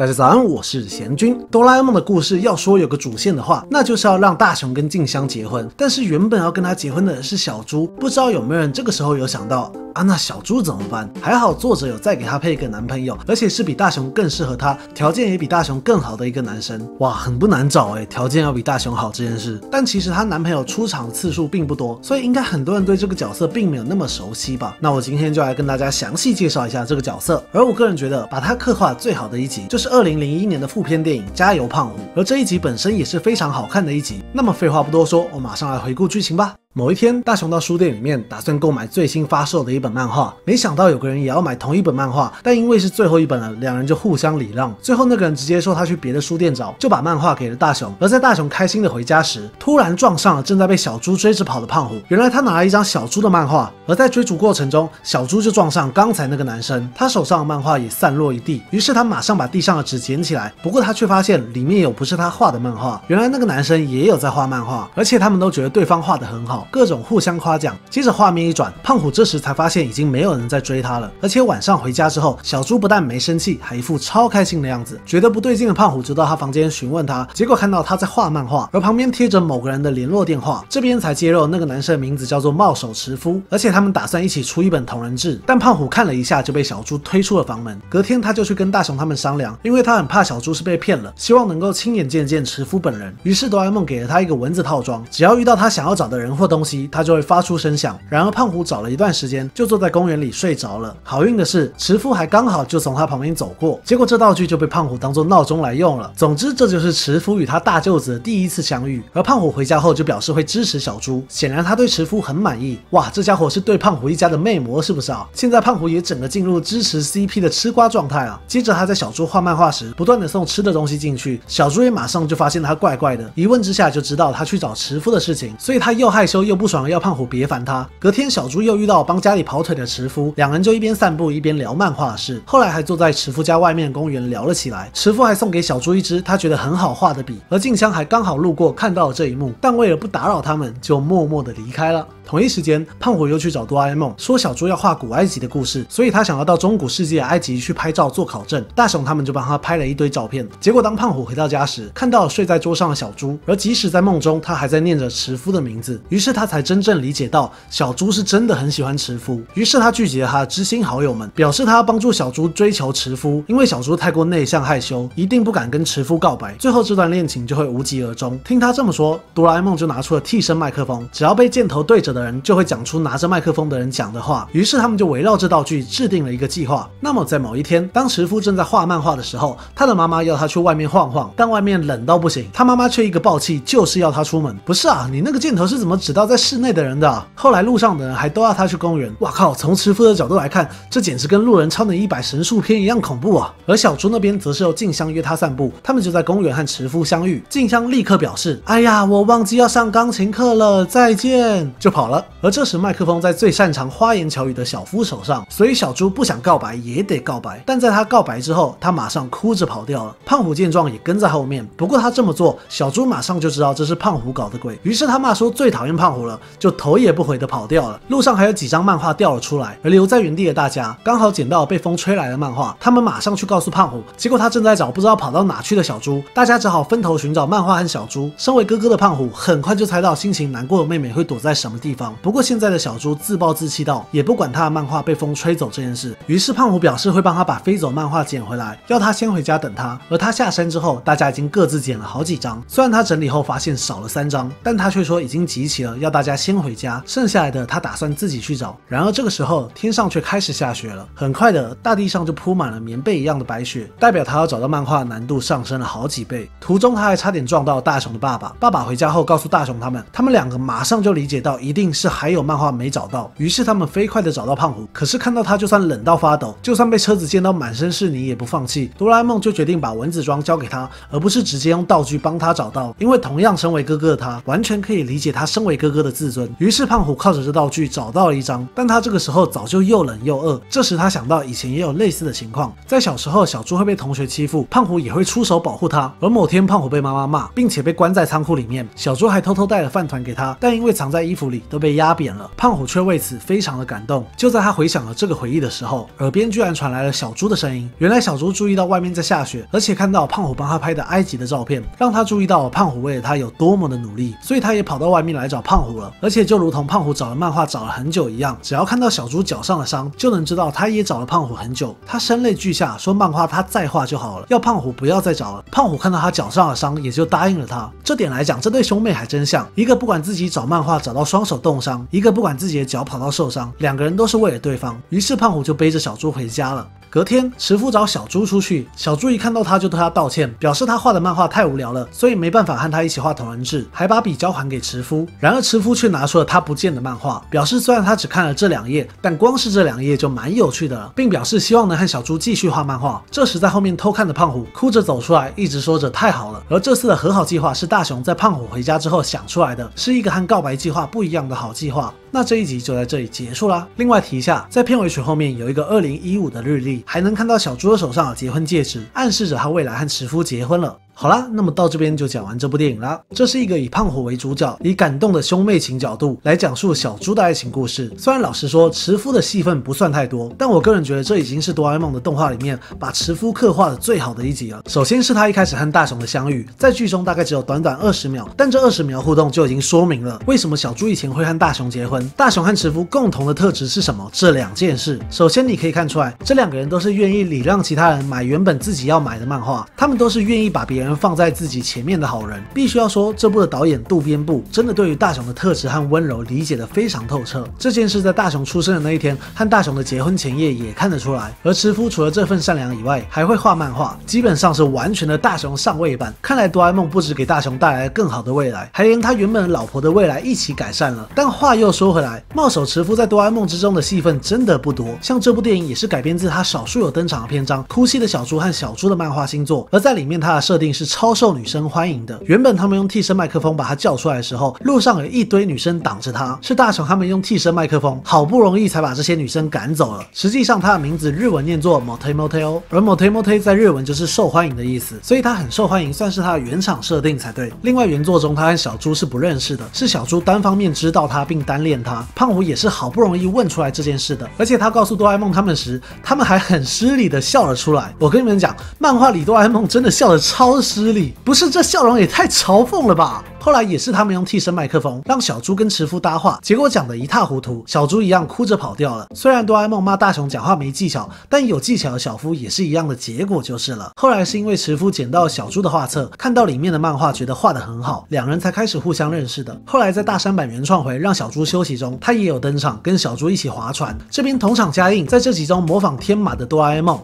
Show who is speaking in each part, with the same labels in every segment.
Speaker 1: 大家早安，我是贤君。哆啦 A 梦的故事要说有个主线的话，那就是要让大雄跟静香结婚。但是原本要跟他结婚的是小猪，不知道有没有人这个时候有想到啊？那小猪怎么办？还好作者有再给他配一个男朋友，而且是比大雄更适合他，条件也比大雄更好的一个男生。哇，很不难找哎，条件要比大雄好这件事。但其实她男朋友出场次数并不多，所以应该很多人对这个角色并没有那么熟悉吧？那我今天就来跟大家详细介绍一下这个角色。而我个人觉得，把他刻画最好的一集就是。二零零一年的副片电影《加油胖虎》，而这一集本身也是非常好看的一集。那么废话不多说，我马上来回顾剧情吧。某一天，大雄到书店里面打算购买最新发售的一本漫画，没想到有个人也要买同一本漫画，但因为是最后一本了，两人就互相礼让。最后那个人直接说他去别的书店找，就把漫画给了大雄。而在大雄开心的回家时，突然撞上了正在被小猪追着跑的胖虎。原来他拿了一张小猪的漫画，而在追逐过程中，小猪就撞上刚才那个男生，他手上的漫画也散落一地。于是他马上把地上的纸捡起来，不过他却发现里面有不是他画的漫画。原来那个男生也有在画漫画，而且他们都觉得对方画的很好，各种互相。夸奖。接着画面一转，胖虎这时才发现已经没有人在追他了。而且晚上回家之后，小猪不但没生气，还一副超开心的样子。觉得不对劲的胖虎就到他房间询问他，结果看到他在画漫画，而旁边贴着某个人的联络电话。这边才揭露那个男生的名字叫做茂手持夫，而且他们打算一起出一本同人志。但胖虎看了一下就被小猪推出了房门。隔天他就去跟大雄他们商量，因为他很怕小猪是被骗了，希望能够亲眼见见持夫本人。于是哆啦 A 梦给了他一个蚊子套装，只要遇到他想要找的人或东西，他就会。发出声响，然而胖虎找了一段时间，就坐在公园里睡着了。好运的是，慈夫还刚好就从他旁边走过，结果这道具就被胖虎当做闹钟来用了。总之，这就是慈夫与他大舅子的第一次相遇。而胖虎回家后就表示会支持小猪，显然他对慈夫很满意。哇，这家伙是对胖虎一家的魅魔是不是啊？现在胖虎也整个进入支持 CP 的吃瓜状态啊。接着他在小猪画漫画时，不断的送吃的东西进去，小猪也马上就发现他怪怪的，一问之下就知道他去找慈夫的事情，所以他又害羞又不爽，要胖虎。别烦他。隔天，小猪又遇到帮家里跑腿的池夫，两人就一边散步一边聊漫画的事。后来还坐在池夫家外面公园聊了起来。池夫还送给小猪一支他觉得很好画的笔，而静香还刚好路过看到了这一幕，但为了不打扰他们，就默默的离开了。同一时间，胖虎又去找哆啦 A 梦，说小猪要画古埃及的故事，所以他想要到中古世纪的埃及去拍照做考证。大雄他们就帮他拍了一堆照片。结果当胖虎回到家时，看到睡在桌上的小猪，而即使在梦中，他还在念着池夫的名字。于是他才真正理解到小猪是真的很喜欢池夫。于是他聚集了他的知心好友们，表示他要帮助小猪追求池夫，因为小猪太过内向害羞，一定不敢跟池夫告白，最后这段恋情就会无疾而终。听他这么说，哆啦 A 梦就拿出了替身麦克风，只要被箭头对着的人，就会讲出。拿着麦克风的人讲的话，于是他们就围绕这道具制定了一个计划。那么在某一天，当池夫正在画漫画的时候，他的妈妈要他去外面晃晃，但外面冷到不行，他妈妈却一个暴气，就是要他出门。不是啊，你那个箭头是怎么指到在室内的人的？后来路上的人还都要他去公园。哇靠！从池夫的角度来看，这简直跟路人超能一百神速片一样恐怖啊！而小猪那边则是由静香约他散步，他们就在公园和池夫相遇。静香立刻表示：“哎呀，我忘记要上钢琴课了，再见！”就跑。了而这时麦。克风在最擅长花言巧语的小夫手上，所以小猪不想告白也得告白。但在他告白之后，他马上哭着跑掉了。胖虎见状也跟在后面，不过他这么做，小猪马上就知道这是胖虎搞的鬼，于是他骂说最讨厌胖虎了，就头也不回的跑掉了。路上还有几张漫画掉了出来，而留在原地的大家刚好捡到被风吹来的漫画，他们马上去告诉胖虎，结果他正在找不知道跑到哪去的小猪，大家只好分头寻找漫画和小猪。身为哥哥的胖虎很快就猜到心情难过的妹妹会躲在什么地地方，不过现在的。小猪自暴自弃到也不管他的漫画被风吹走这件事，于是胖虎表示会帮他把飞走漫画捡回来，要他先回家等他。而他下山之后，大家已经各自捡了好几张，虽然他整理后发现少了三张，但他却说已经集齐了，要大家先回家，剩下来的他打算自己去找。然而这个时候天上却开始下雪了，很快的大地上就铺满了棉被一样的白雪，代表他要找到漫画难度上升了好几倍。途中他还差点撞到大雄的爸爸，爸爸回家后告诉大雄他们，他们两个马上就理解到一定定是还有漫画。没找到，于是他们飞快的找到胖虎。可是看到他，就算冷到发抖，就算被车子溅到满身是泥，也不放弃。哆啦 A 梦就决定把蚊子装交给他，而不是直接用道具帮他找到。因为同样身为哥哥的他，完全可以理解他身为哥哥的自尊。于是胖虎靠着这道具找到了一张，但他这个时候早就又冷又饿。这时他想到以前也有类似的情况，在小时候小猪会被同学欺负，胖虎也会出手保护他。而某天胖虎被妈妈骂，并且被关在仓库里面，小猪还偷偷带了饭团给他，但因为藏在衣服里，都被压扁了。胖虎却为此非常的感动。就在他回想了这个回忆的时候，耳边居然传来了小猪的声音。原来小猪注意到外面在下雪，而且看到胖虎帮他拍的埃及的照片，让他注意到胖虎为了他有多么的努力，所以他也跑到外面来找胖虎了。而且就如同胖虎找了漫画找了很久一样，只要看到小猪脚上的伤，就能知道他也找了胖虎很久。他声泪俱下说漫画他再画就好了，要胖虎不要再找了。胖虎看到他脚上的伤，也就答应了他。这点来讲，这对兄妹还真像，一个不管自己找漫画找到双手冻伤，一个不管自己的脚跑到受伤，两个人都是为了对方。于是胖虎就背着小猪回家了。隔天，池夫找小猪出去，小猪一看到他就对他道歉，表示他画的漫画太无聊了，所以没办法和他一起画同人志，还把笔交还给池夫。然而池夫却拿出了他不见的漫画，表示虽然他只看了这两页，但光是这两页就蛮有趣的了，并表示希望能和小猪继续画漫画。这时在后面偷看的胖虎哭着走出来，一直说着太好了。而这次的和好计划是大雄在胖虎回家之后想出来的，是一个和告白计划不一样的好计划。那这一集就在这里结束啦。另外提一下，在片尾曲后面有一个二零一五的日历，还能看到小猪的手上有结婚戒指，暗示着他未来和池夫结婚了。好啦，那么到这边就讲完这部电影啦。这是一个以胖虎为主角，以感动的兄妹情角度来讲述小猪的爱情故事。虽然老实说，池夫的戏份不算太多，但我个人觉得这已经是哆啦 A 梦的动画里面把池夫刻画的最好的一集了。首先是他一开始和大雄的相遇，在剧中大概只有短短二十秒，但这二十秒互动就已经说明了为什么小猪以前会和大雄结婚。大雄和池夫共同的特质是什么？这两件事。首先你可以看出来，这两个人都是愿意礼让其他人买原本自己要买的漫画，他们都是愿意把别人放在自己前面的好人。必须要说，这部的导演渡边步真的对于大雄的特质和温柔理解的非常透彻。这件事在大雄出生的那一天和大雄的结婚前夜也看得出来。而池夫除了这份善良以外，还会画漫画，基本上是完全的大雄上位版。看来哆啦 A 梦不止给大雄带来了更好的未来，还连他原本老婆的未来一起改善了。但话又说回来，茂手池夫在哆啦 A 梦之中的戏份真的不多。像这部电影也是改编自他少数有登场的篇章《哭泣的小猪》和小猪的漫画新作，而在里面他的设定是超受女生欢迎的。原本他们用替身麦克风把他叫出来的时候，路上有一堆女生挡着他，是大雄他们用替身麦克风，好不容易才把这些女生赶走了。实际上他的名字日文念作 Motemoteo，而 Mote Mote 在日文就是受欢迎的意思，所以他很受欢迎，算是他的原厂设定才对。另外原作中他和小猪是不认识的，是小猪单方面知道他并单恋他。胖虎也是好不容易问出来这件事的，而且他告诉哆啦 A 梦他们时，他们还很失礼的笑了出来。我跟你们讲，漫画里哆啦 A 梦真的笑得超失礼，不是这笑容也太嘲讽了吧？后来也是他们用替身麦克风让小猪跟池夫搭话，结果讲得一塌糊涂，小猪一样哭着跑掉了。虽然哆啦 A 梦骂大雄讲话没技巧，但有技巧的小夫也是一样的结果就是了。后来是因为池夫捡到小猪的画册，看到里面的漫画，觉得画得很好，两人才开始互相认识的。后来在大山版原创回让小猪休息中，他也有登场，跟小猪一起划船。这边同场加映，在这集中模仿天马的哆啦 A 梦。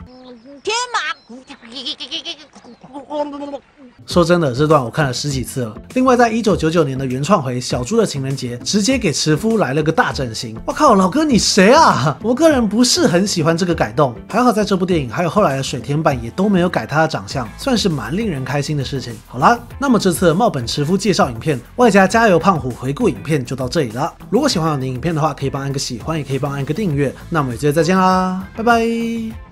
Speaker 2: 天马。
Speaker 1: 说真的，这段我看了十几次了。另外，在一九九九年的原创回《小猪的情人节》，直接给池夫来了个大整形。我靠，老哥你谁啊？我个人不是很喜欢这个改动。还好在这部电影还有后来的水田版也都没有改他的长相，算是蛮令人开心的事情。好啦，那么这次的茂本池夫介绍影片，外加加油胖虎回顾影片就到这里了。如果喜欢我的影片的话，可以帮按个喜欢，也可以帮按个订阅。那我们就再见啦，拜拜。